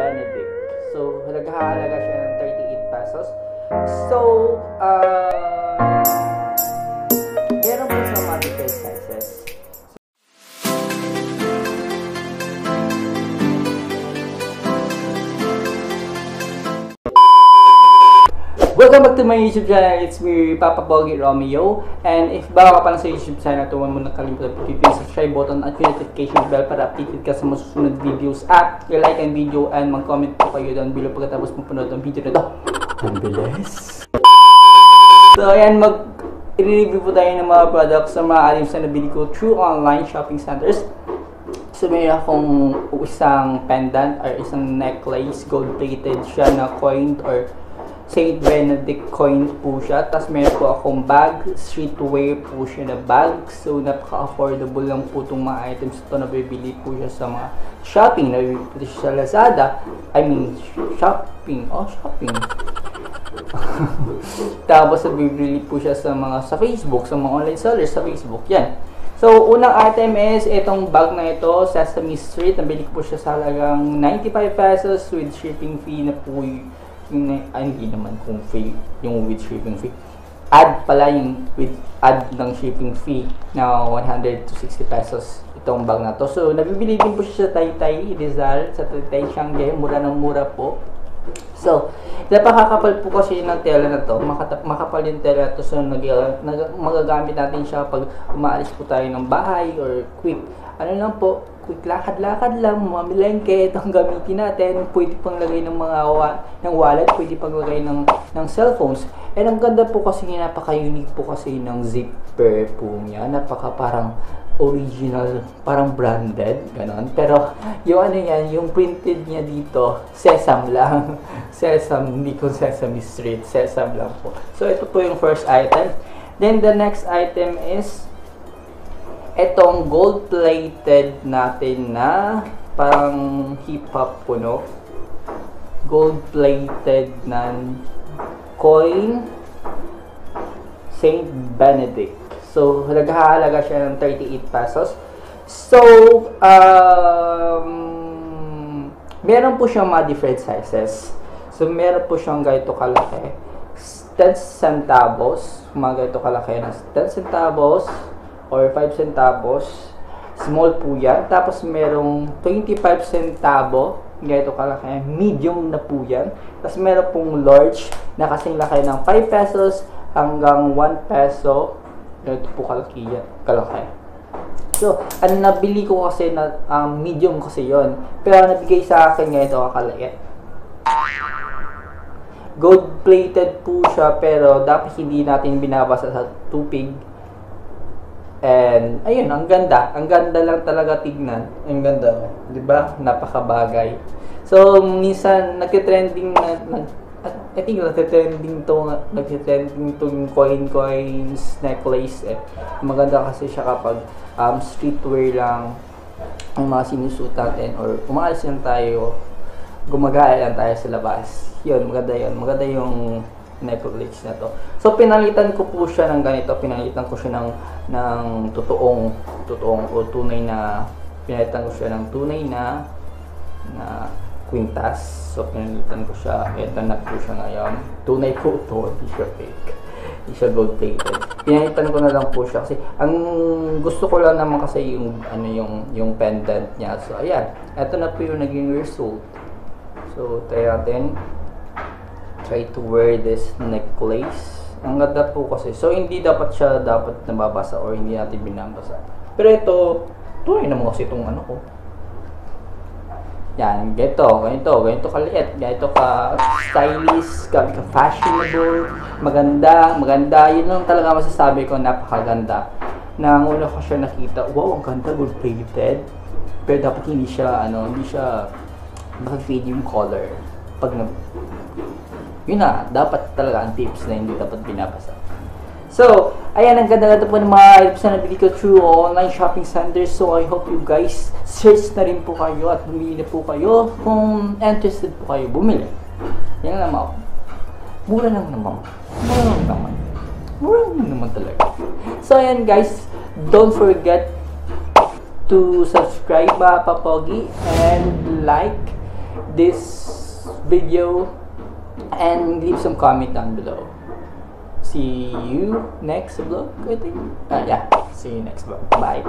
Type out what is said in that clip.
Benedict. So, naghahalaga siya ng 38 pesos. So, uh, Welcome back to my YouTube channel. It's me, Papa Pogi Romeo. And if bago ka pa lang sa YouTube channel, tuwan mo na kalimutan yung subscribe button at yung notification bell para updated ka sa mga susunod videos. At i-like ang video and mag-comment po kayo doon below pagkatapos mo panood ang video na to. Ang bilis. So ayan, mag i-review po tayo ng mga products sa mga items na nabili ko through online shopping centers. So mayroon akong isang pendant or isang necklace, gold-plated siya na coined or St. Benedict coin po siya. Tapos meron po akong bag, streetwear po siya na bag. So napaka-affordable lang po itong mga items ito. Nabibili po siya sa mga shopping. Nabibili po siya sa Lazada. I mean, shopping. Oh, shopping. Tapos nabibili po siya sa mga sa Facebook, sa mga online sellers sa Facebook. Yan. So, unang item is itong bag na ito, Sesame Street. Nabili ko po siya sa halagang 95 pesos with shipping fee na po yung, ay, hindi naman kung free, yung with shipping fee. Add pala yung with add ng shipping fee na 100 to 60 pesos itong bag na to. So, nabibili din po siya sa Taytay Rizal, sa Taytay Shanghai, mura ng mura po. So, napakakapal po kasi ng tela na to. Makata- makapal yung tela na to. So, nag, nag, magagamit natin siya pag umaalis po tayo ng bahay or quick. Ano lang po, quick lakad-lakad lang, mamilengke, itong gamitin natin. Pwede pang lagay ng mga wa- ng wallet, pwede pang lagay ng, ng cellphones. And ang ganda po kasi niya, napaka-unique po kasi ng zipper po niya. Napaka parang original, parang branded, ganon. Pero, yung ano yan, yung printed niya dito, sesame lang. sesame, hindi ko sesame street, sesame lang po. So, ito po yung first item. Then, the next item is, itong gold-plated natin na parang hip-hop po, no? Gold-plated na coin Saint Benedict. So, naghahalaga siya ng 38 pesos. So, um, meron po siyang mga different sizes. So, meron po siyang ganito kalaki. 10 centavos, mga ganito kalaki na 10 centavos or 5 centavos. Small po yan. Tapos, merong 25 centavo, ganito kalaki. Medium na po yan. Tapos, meron pong large na kasing laki ng 5 pesos hanggang 1 peso ganito po kalaki yan, kalaki. So, ang nabili ko kasi na um, medium kasi yon Pero nabigay sa akin ngayon ito kakalaki. Gold plated po siya pero dapat hindi natin binabasa sa tubig. And ayun, ang ganda. Ang ganda lang talaga tignan. Ang ganda, 'di ba? Napakabagay. So, minsan nagte-trending na, nag I think nagtitrending to, nagtitrending to yung coin coins necklace eh. Maganda kasi siya kapag um, streetwear lang ang mga sinusuot natin or umaalis lang tayo, gumagaya lang tayo sa labas. Yun, maganda yun. Maganda yung necklace na to. So, pinalitan ko po siya ng ganito. Pinalitan ko siya ng, ng totoong, totoong o tunay na, pinalitan ko siya ng tunay na, na quintas. So, pinalitan ko siya. Ito na po siya ngayon. Tunay po ito. Hindi siya fake. Hindi siya gold plated. Pinalitan ko na lang po siya kasi ang gusto ko lang naman kasi yung ano yung yung pendant niya. So, ayan. Ito na po yung naging result. So, try natin. Try to wear this necklace. Ang ganda po kasi. So, hindi dapat siya dapat nababasa or hindi natin binabasa. Pero ito, tunay naman kasi itong ano ko. Yan, ganito, ganito, ganito kaliit, ganito ka stylish, ka, ka fashionable, maganda, maganda. Yun lang talaga masasabi ko, napakaganda. Na ang una ko siya nakita, wow, ang ganda, gold plated. Pero dapat hindi siya, ano, hindi siya mag-fade yung color. Pag yun na, dapat talaga ang tips na hindi dapat binabasa. So, ayan, ang ganda-ganda po ng mga items na nabili ko through online shopping centers. So, I hope you guys search na rin po kayo at bumili na po kayo kung interested po kayo bumili. Yan lang naman. Mura lang naman. Mura lang naman. Mura lang naman talaga. So, ayan guys, don't forget to subscribe mga papogi and like this video and leave some comment down below. See you next vlog, I think. Uh, yeah, see you next vlog. Bye.